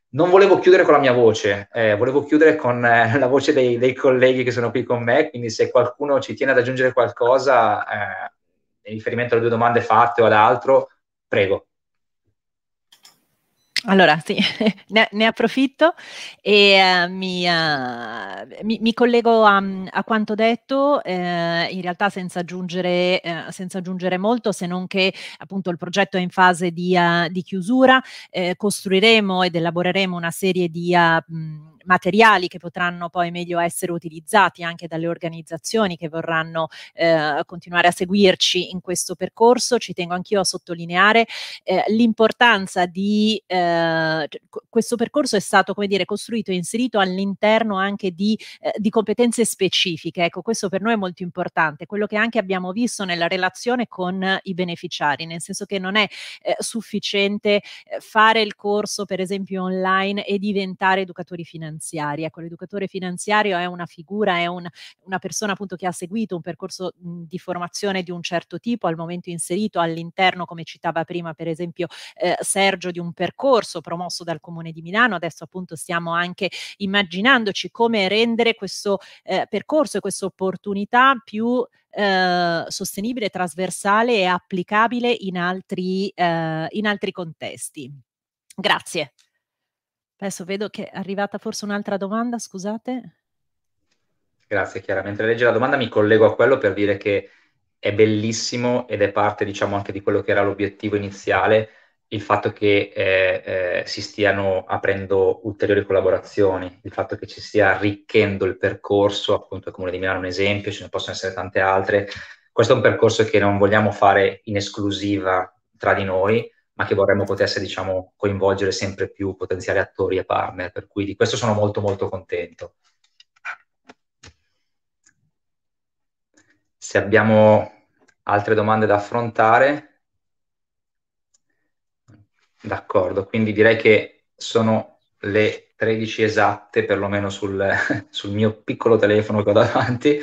Non volevo chiudere con la mia voce, eh, volevo chiudere con eh, [LAUGHS] la voce dei, dei, colleghi che sono qui con me, quindi se qualcuno ci tiene ad aggiungere qualcosa eh, in riferimento alle due domande fatte o ad altro, prego. Allora, sì, [LAUGHS] ne, ne approfitto e uh, mi, uh, mi, mi, collego a, a quanto detto, eh, in realtà senza aggiungere, eh, senza aggiungere, molto, se non che appunto il progetto è in fase di, uh, di chiusura, eh, costruiremo ed elaboreremo una serie di mh, materiali che potranno poi meglio essere utilizzati anche dalle organizzazioni che vorranno eh, continuare a seguirci in questo percorso. Ci tengo anch'io a sottolineare eh, l'importanza di eh, questo percorso è stato, come dire, costruito e inserito all'interno anche di, eh, di competenze specifiche. Ecco, questo per noi è molto importante, quello che anche abbiamo visto nella relazione con i beneficiari, nel senso che non è eh, sufficiente eh, fare il corso, per esempio, online e diventare educatori finanziari finanziari. Ecco, l'educatore finanziario è una figura, è un, una persona appunto che ha seguito un percorso mh, di formazione di un certo tipo, al momento inserito all'interno, come citava prima per esempio eh, Sergio, di un percorso promosso dal Comune di Milano. Adesso appunto stiamo anche immaginandoci come rendere questo eh, percorso e questa opportunità più eh, sostenibile, trasversale e applicabile in altri, eh, in altri contesti. Grazie. Adesso vedo che è arrivata forse un'altra domanda, scusate. Grazie Chiara. Mentre legge la domanda mi collego a quello per dire che è bellissimo ed è parte, diciamo, anche di quello che era l'obiettivo iniziale, il fatto che eh, eh, si stiano aprendo ulteriori collaborazioni, il fatto che ci stia arricchendo il percorso, appunto il Comune di Milano è un esempio, ce ne possono essere tante altre. Questo è un percorso che non vogliamo fare in esclusiva tra di noi, ma che vorremmo potesse diciamo, coinvolgere sempre più potenziali attori e partner, per cui di questo sono molto molto contento. Se abbiamo altre domande da affrontare, d'accordo, quindi direi che sono le 13 esatte, perlomeno sul, [LAUGHS] sul mio piccolo telefono che ho davanti,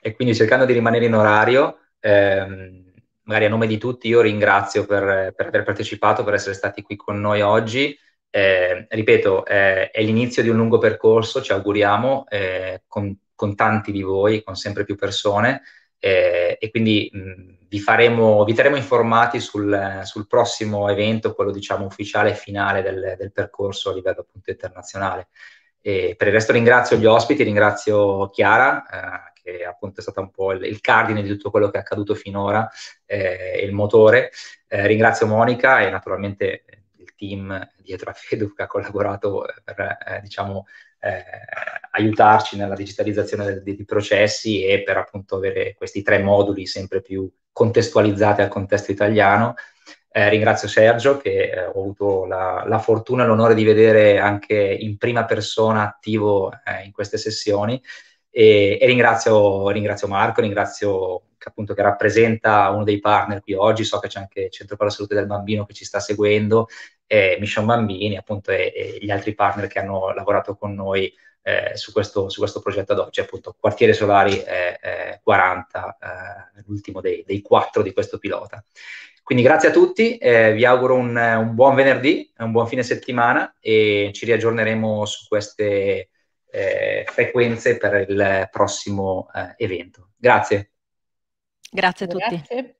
e quindi cercando di rimanere in orario. Ehm, magari a nome di tutti io ringrazio per, per aver partecipato, per essere stati qui con noi oggi. Eh, ripeto, eh, è l'inizio di un lungo percorso, ci auguriamo, eh, con, con, tanti di voi, con sempre più persone, eh, e quindi mh, vi, faremo, vi terremo informati sul, sul, prossimo evento, quello diciamo ufficiale e finale del, del percorso a livello appunto internazionale. E per il resto ringrazio gli ospiti, ringrazio Chiara, eh, che appunto è stata un po' il, il cardine di tutto quello che è accaduto finora, eh, il motore. Eh, ringrazio Monica e naturalmente il il team dietro a Fedu che ha collaborato per eh, diciamo, eh, aiutarci nella digitalizzazione dei, dei, processi e per appunto avere questi tre moduli sempre più contestualizzati al contesto italiano. Eh, ringrazio Sergio che eh, ho avuto la, la, fortuna e l'onore di vedere anche in prima persona attivo eh, in queste sessioni e, e ringrazio, ringrazio, Marco, ringrazio che, appunto che rappresenta uno dei partner qui oggi, so che c'è anche il Centro per la Salute del Bambino che ci sta seguendo, eh, Mission Bambini appunto e, e, gli altri partner che hanno lavorato con noi eh, su, questo, su, questo, progetto ad oggi, appunto Quartiere Solari eh, 40, l'ultimo dei, dei quattro di questo pilota. Quindi grazie a tutti, eh, vi auguro un, un, buon venerdì, un buon fine settimana e ci riaggiorneremo su queste eh, frequenze per il prossimo eh, evento. Grazie. Grazie a tutti. Grazie.